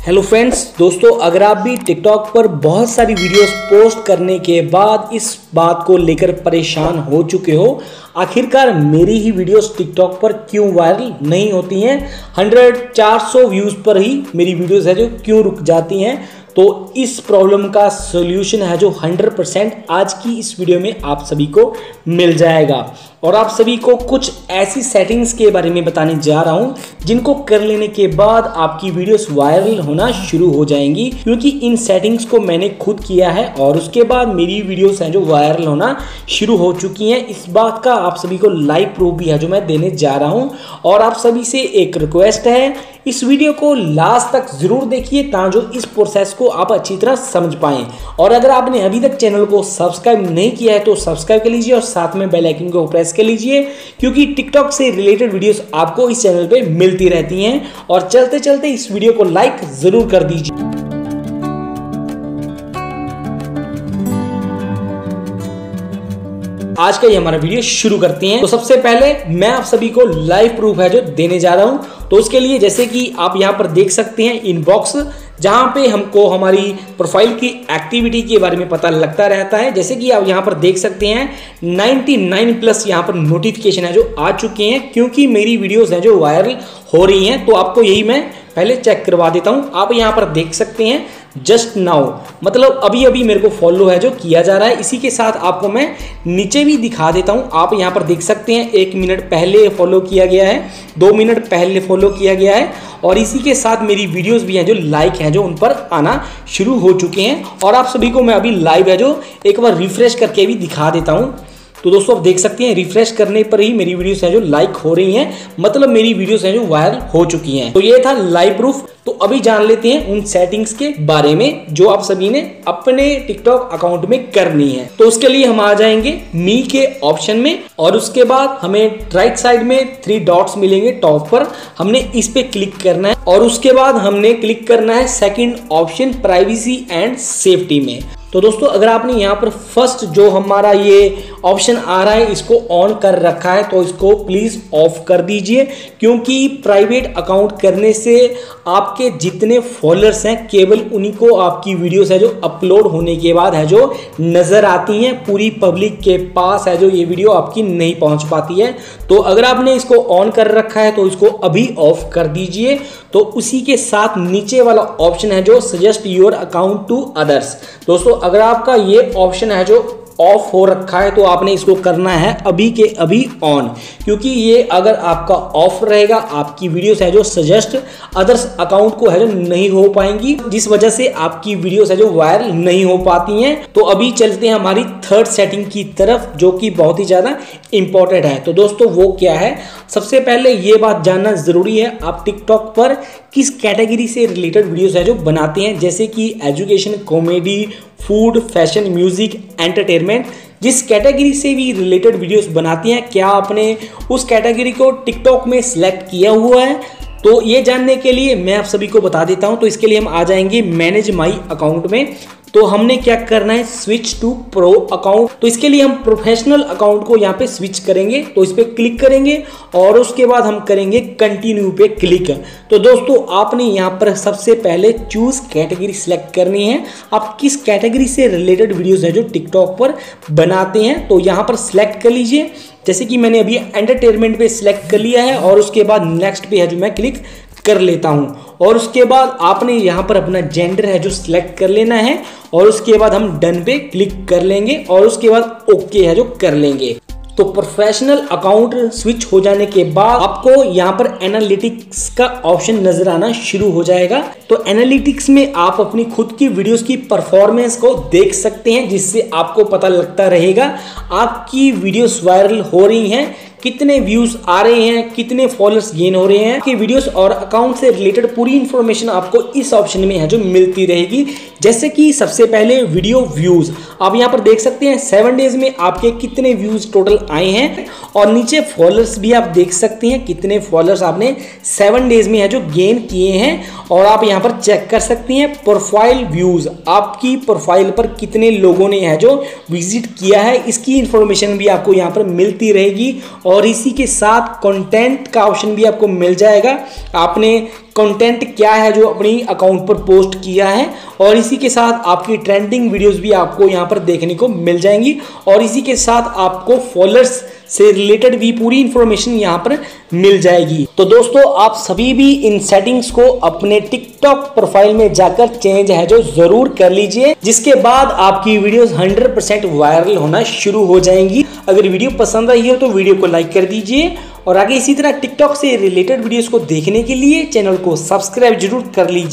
Hello friends दोस्तों, अगर आप भी टिकटॉक पर बहुत सारी वीडियोस पोस्ट करने के बाद इस बात को लेकर परेशान हो चुके हो, आखिरकार मेरी ही वीडियोस टिकटॉक पर क्यों वायरल नहीं होती हैं? 100 400 व्यूज़ पर ही मेरी वीडियोस है जो क्यों रुक जाती हैं? तो इस प्रॉब्लम का सोल्यूशन है जो 100 परसेंट आज की इस वीडियो में आप सभी को मिल जाएगा। और आप सभी को कुछ ऐसी सेटिंग्स के बारे में बताने जा रहा हूँ, जिनको कर लेने के बाद आपकी वीडियोस वायरल होना शुरू हो जाएँगी, क्योंकि इन सेटिंग्स को मैंने खुद किया है और उसके बाद मेरी वीडियोस हैं जो वायरल होना शुरू हो चुकी हैं। इस बात का आप सभी को लाइव प्रूफ भी है जो मैं देने जा रहा हूँ। और आप सभी से एक रिक्वेस्ट है इस वीडियो को लास्ट तक ज़रूर देखिए ताकि इस प्रोसेस को आप अच्छी तरह समझ पाएँ। और अगर आपने अभी तक चैनल को सब्सक्राइब नहीं किया है तो सब्सक्राइब कर लीजिए और साथ में बेल आइकन को प्रेस कर लीजिए, क्योंकि टिकटॉक से रिलेटेड वीडियोस आपको इस चैनल पे मिलती रहती हैं। और चलते चलते इस वीडियो को लाइक ज़रूर कर दीजिए। आज का ये हमारा वीडियो शुरू करते हैं। तो सबसे पहले मैं आप सभी को लाइव प्रूफ है जो देने जा रहा हूँ। तो उसके लिए जैसे कि आप यहाँ पर देख सकते हैं इनबॉक्स जहाँ पे हमको हमारी प्रोफ़ाइल की एक्टिविटी के बारे में पता लगता रहता है। जैसे कि आप यहाँ पर देख सकते हैं 99 प्लस यहाँ पर नोटिफिकेशन है जो आ चुके हैं, क्योंकि मेरी वीडियोस हैं जो वायरल हो रही हैं तो आपको यही मैं पहले चेक करवा देता हूँ। आप यहाँ पर देख सकते हैं जस्ट नाउ। मतलब अभी अभी मेरे को फॉलो है जो किया जा रहा है, इसी के साथ आपको मैं नीचे भी दिखा देता हूँ। आप यहाँ पर देख सकते हैं, एक मिनट पहले फॉलो किया गया है, दो मिनट पहले फॉलो किया गया है, और इसी के साथ मेरी वीडियोस भी हैं जो लाइक हैं, जो उन पर आना शुरू हो चुके हैं। और आप सभी को मैं अभी लाइव है जो एक बार रिफ्रेश करके भी दिखा देता हूँ। तो दोस्तों, आप देख सकते हैं रिफ्रेश करने पर ही मेरी वीडियोस हैं जो लाइक हो रही हैं। मतलब मेरी वीडियोस हैं जो वायरल हो चुकी हैं। तो ये था लाइव प्रूफ तो अभी जान लेते हैं उन सेटिंग्स के बारे में जो आप सभी ने अपने टिकटॉक अकाउंट में करनी है। तो उसके लिए हम आ जाएँगे मी के ऑप्शन में और उसके बाद हमें राइट साइड में थ्री डॉट्स मिलेंगे टॉप पर। हमने इस पे क्लिक करना है और उसके बाद हमने क्लिक करना है second option privacy and safety में। तो दोस्तों, अगर आपने यहाँ पर फ़र्स्ट जो हमारा ये ऑप्शन आ रहा है, इसको ऑन कर रखा है तो इसको प्लीज़ ऑफ़ कर दीजिए। क्योंकि प्राइवेट अकाउंट करने से आपके जितने फॉलोअर्स हैं, केवल उन्हीं को आपकी वीडियोस है जो अपलोड होने के बाद है, जो नज़र आती हैं, पूरी पब्लिक के पास है, जो ये वीडियो आपकी नहीं पहुँच पाती है। तो अगर आपने इसको ऑन कर रखा है तो इसको अभी ऑफ़ कर दीजिए। तो उसी के साथ नीचे वाला ऑप्शन है जो suggest your account to others दोस्तों अगर आपका ये ऑप्शन है जो ऑफ़ हो रखा है तो आपने इसको करना है अभी के अभी ऑन क्योंकि ये अगर आपका ऑफ़ रहेगा, आपकी वीडियोस है जो सजेस्ट अदर्स अकाउंट को है जो नहीं हो पाएँगी, जिस वजह से आपकी वीडियोस है जो वायरल नहीं हो पाती हैं तो अभी चलते हैं हमारी थर्ड सेटिंग की तरफ़, जो कि बहुत ही ज़्यादा इंपॉर्टेंट है. तो दोस्तों, वो क्या है? सबसे पहले ये बात जानना ज़रूरी है, आप टिकटॉक पर किस कैटेगरी से रिलेटेड वीडियोस है जो बनाते हैं? जैसे कि education comedy food, fashion, music, entertainment, जिस कैटेगरी से भी रिलेटेड वीडियोस बनाती हैं, क्या आपने उस कैटेगरी को टिकटॉक में सिलेक्ट किया हुआ है? तो ये जानने के लिए मैं आप सभी को बता देता हूँ। तो इसके लिए हम आ जाएँगे मैनेज माई अकाउंट में। तो हमने क्या करना है? स्विच टू प्रो अकाउंट तो इसके लिए हम प्रोफेशनल अकाउंट को यहाँ पे स्विच करेंगे। तो इस पर क्लिक करेंगे और उसके बाद हम करेंगे कंटिन्यू पे क्लिक तो दोस्तों, आपने यहाँ पर सबसे पहले चूज़ कैटेगरी सिलेक्ट करनी है। आप किस कैटेगरी से रिलेटेड वीडियोज़ है जो टिकटॉक पर बनाते हैं? तो यहाँ पर सिलेक्ट कर लीजिए। जैसे कि मैंने अभी एंटरटेनमेंट पे सिलेक्ट कर लिया है और उसके बाद नेक्स्ट पे है जो मैं क्लिक कर लेता हूँ। और उसके बाद आपने यहाँ पर अपना जेंडर है जो सिलेक्ट कर लेना है, और उसके बाद हम डन पे क्लिक कर लेंगे, और उसके बाद ओके है जो कर लेंगे। तो प्रोफेशनल अकाउंट स्विच हो जाने के बाद आपको यहाँ पर एनालिटिक्स का ऑप्शन नज़र आना शुरू हो जाएगा। तो एनालिटिक्स में आप अपनी खुद की वीडियोस की परफॉर्मेंस को देख सकते हैं, जिससे आपको पता लगता रहेगा, आपकी वीडियोस वायरल हो रही हैं कितने व्यूज़ आ रहे हैं, कितने फॉलोअर्स गेन हो रहे हैं कि वीडियोस और अकाउंट से रिलेटेड पूरी इंफॉर्मेशन आपको इस ऑप्शन में है जो मिलती रहेगी। जैसे कि सबसे पहले वीडियो व्यूज़ आप यहाँ पर देख सकते हैं सेवन डेज़ में आपके कितने व्यूज़ टोटल आए हैं और नीचे फॉलोअर्स भी आप देख सकते हैं कितने फॉलोअर्स आपने सेवन डेज़ में है जो गेन किए हैं और आप यहाँ पर चेक कर सकते हैं प्रोफ़ाइल व्यूज़ आपकी प्रोफ़ाइल पर कितने लोगों ने है जो विज़िट किया है, इसकी इंफॉर्मेशन भी आपको यहाँ पर मिलती रहेगी और इसी के साथ कंटेंट का ऑप्शन भी आपको मिल जाएगा। आपने कंटेंट क्या है जो अपनी अकाउंट पर पोस्ट किया है और इसी के साथ आपकी ट्रेंडिंग वीडियोस भी आपको यहाँ पर देखने को मिल जाएँगी और इसी के साथ आपको फॉलोअर्स से रिलेटेड भी पूरी इंफॉर्मेशन यहाँ पर मिल जाएगी। तो दोस्तों, आप सभी भी इन सेटिंग्स को अपने टिकटॉक प्रोफ़ाइल में जाकर चेंज है जो ज़रूर कर लीजिए, जिसके बाद आपकी वीडियोस 100% वायरल होना शुरू हो जाएँगी। अगर वीडियो पसंद आई हो तो वीडियो को लाइक कर दीजिए और आगे इसी तरह टिकटॉक से रिलेटेड वीडियोस को देखने के लिए चैनल को सब्सक्राइब ज़रूर कर लीजिए।